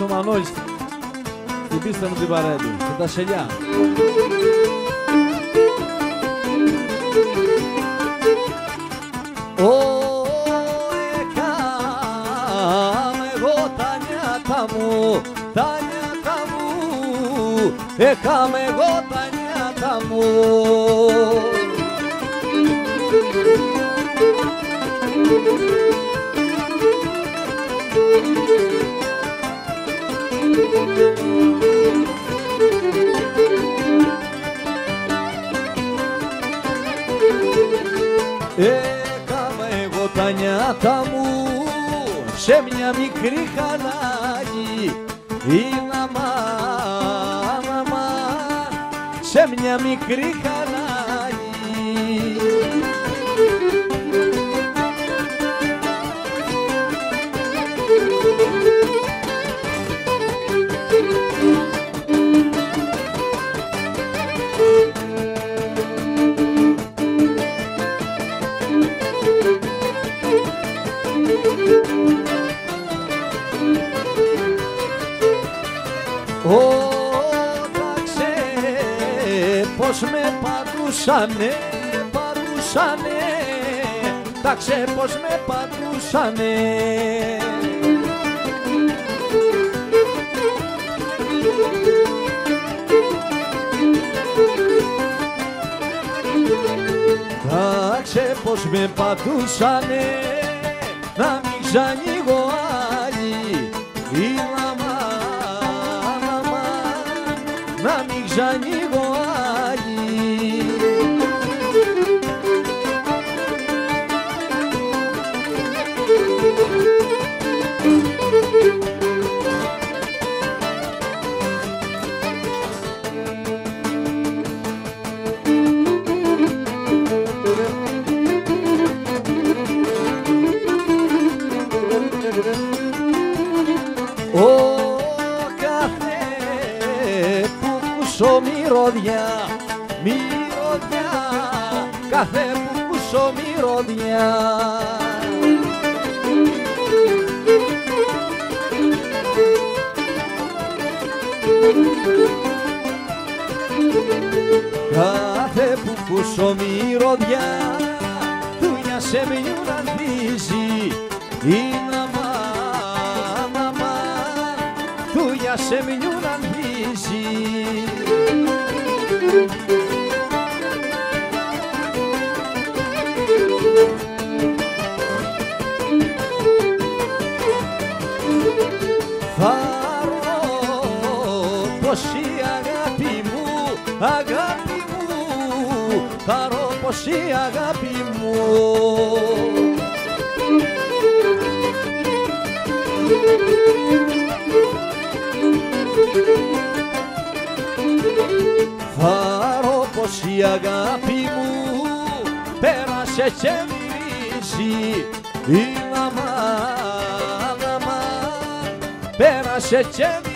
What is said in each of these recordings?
Παναγιώτης ο Μανώλης την πίστα μου την παρέα του και τα σελιά. Ω, έκαμε εγώ τα νιάτα μου, τα νιάτα μου, έκαμε εγώ τα νιάτα μου. Έκαμα τα νιάτα μου σε μια μικρή χαλάγη είναι αμάν, αμάν, σε μια μικρή χαλάγη πατούσανε, πατούσανε Τάξε πως με πατούσανε Τάξε πως με πατούσανε να μην ξανοίγω άλλη. Η μαμά, μαμά να μην ξανοίγω ακούσω μυρωδιά, μυρωδιά, κάθε που ακούσω μυρωδιά. Κάθε που ακούσω μυρωδιά, δουλειά σε μοιούν ανθίζει, είναι αμάν, αμάν, δουλειά σε μοιούν ανθίζει. Θάρω πως η αγάπη μου, αγάπη μου, θάρω πως η αγάπη μου. Θάρω agapi mu Pera se će miriši Vila ma, vila Pera se miriši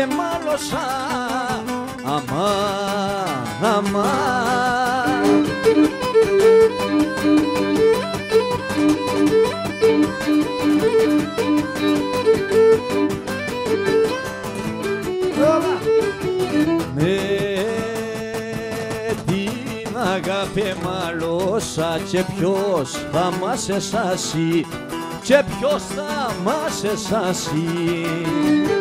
αγάπη μάλωσα Αμάν, αμάν Με την αγάπη μάλωσα και ποιος θα μας εσάσει και ποιος θα μας εσάσει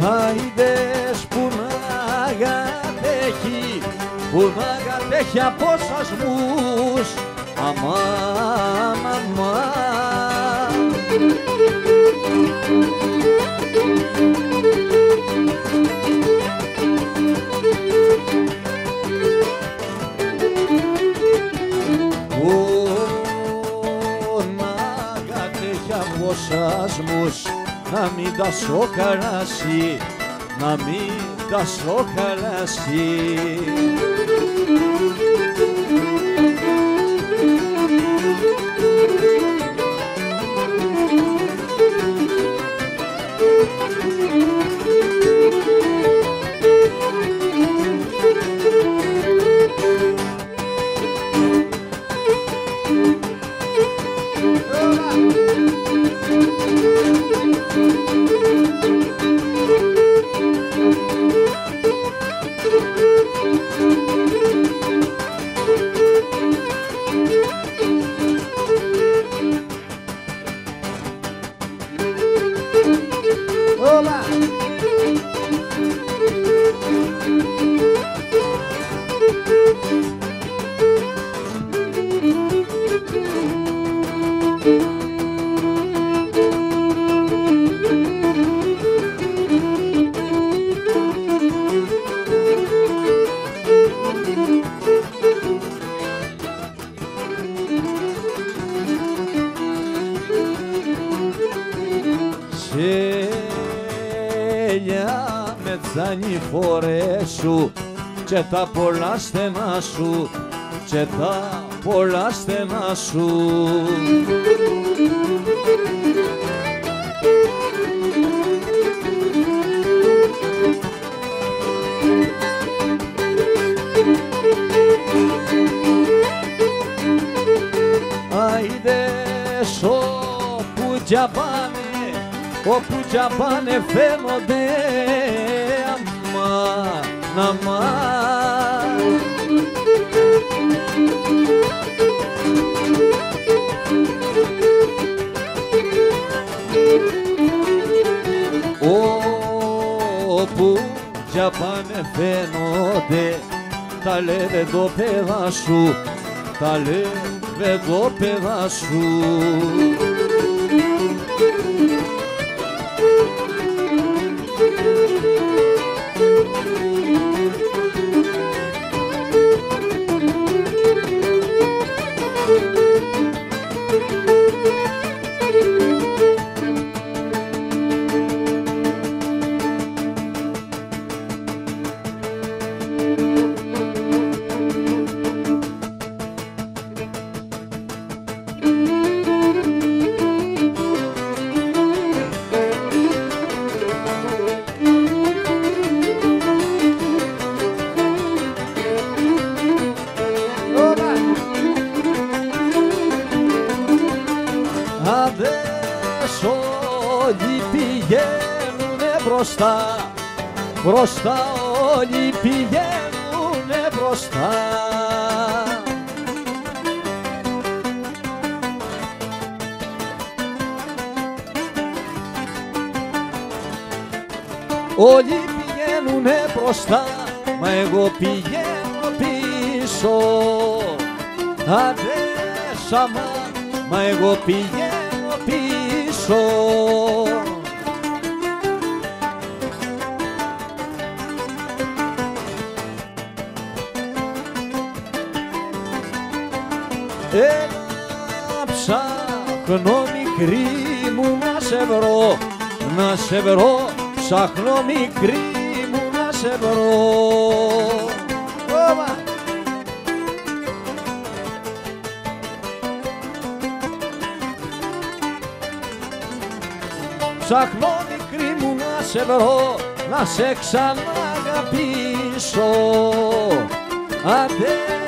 Άιδες που να κατέχει, που να κατέχει από σασμούς αμάν, αμάν. Που να κατέχει από σασμούς να μην τα σοκαράσει, να μην τα σοκαράσει. Σέλια με τσάνι φορές σου και τα πολλά στενά σου και τα πολλά στενά σου. Άιδες όπου κι πάνε, όπου κι πάνε φαίνονται αμάν, αμάν. Όπου κι πάνε φαίνονται τα λεβεντόπεδα σου, τα λεβεντόπεδα σου. Μπροστά όλοι πηγαίνουνε μπροστά. Όλοι πηγαίνουνε μπροστά Μα εγώ πηγαίνω πίσω. Αδέσαμα Μα εγώ πηγαίνω πίσω Έλα ψάχνω μικρή μου να σε βρω Να σε βρω ψάχνω μικρή μου να σε βρω Ωπα! Ψάχνω μικρή μου να σε βρω, να σε ξαναγαπήσω Αντέσαμα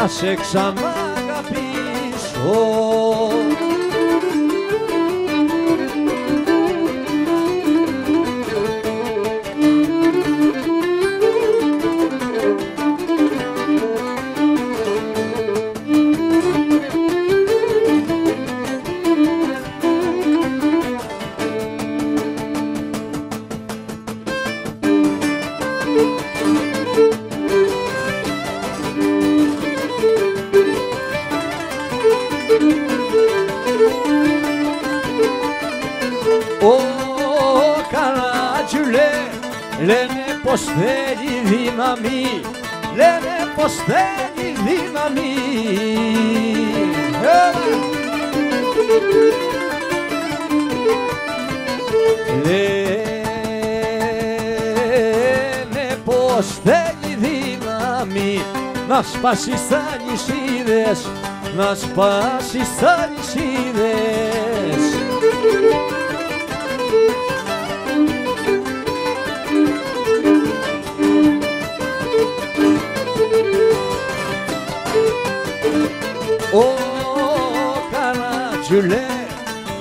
να σε ξαναγαπήσω Ο καρατζουλέ λένε πως θέλει δύναμη λένε πως θέλει δύναμη. Ε. Λένε πως θέλει δύναμη να σπάσει τα νησίδες να σπάσεις τα νησίδες Ο Καρατζουλέ,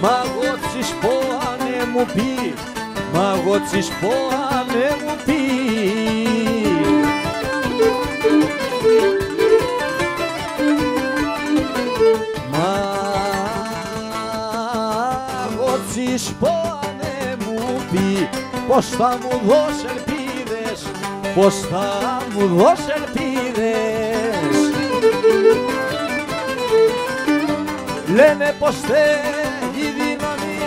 μα εγώ της πω ανε μου πει, μα εγώ της πω ανε μου πει. Της πω ανε μου πει, πως θα μου δώσει ελπίδες, πως θα μου δώσει ελπίδες. Λένε πως θέλει δύναμη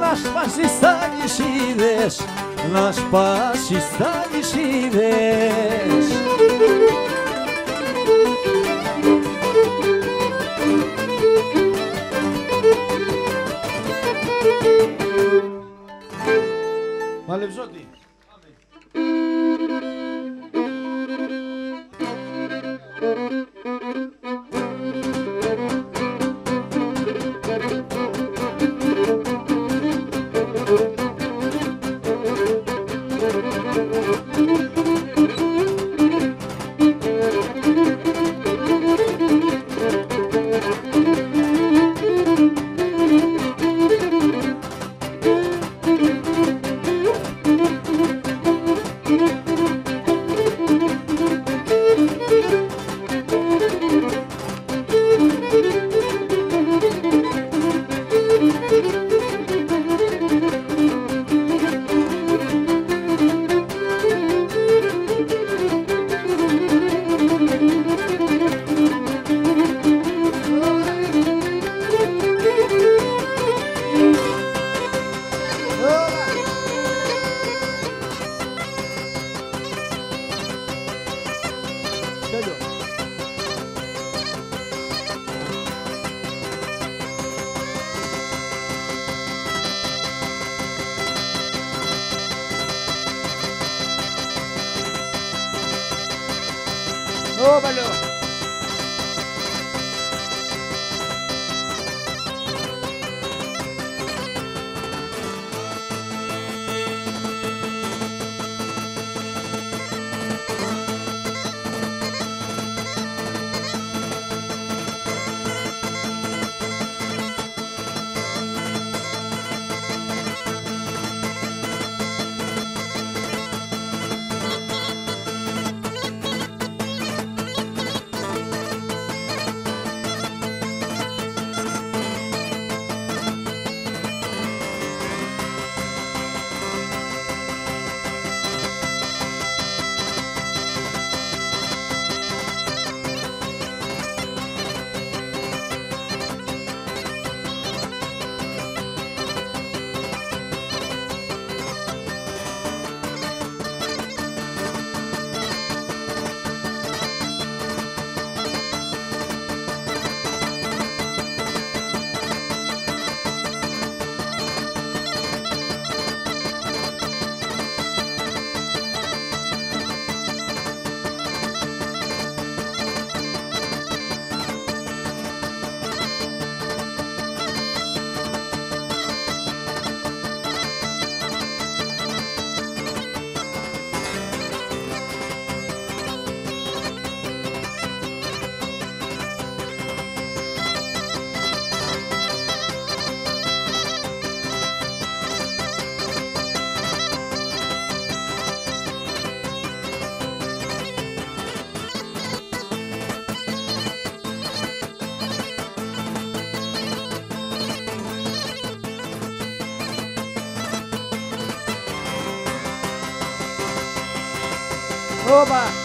να σπάσεις τα νησίδες να σπάσεις τα νησίδες Μαλευζότη Вова!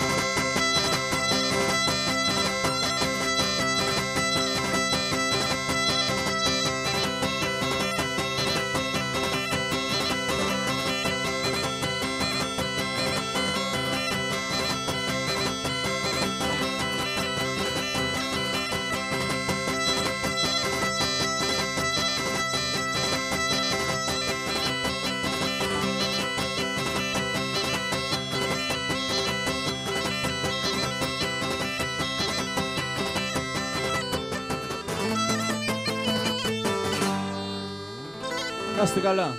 Να είστε καλά.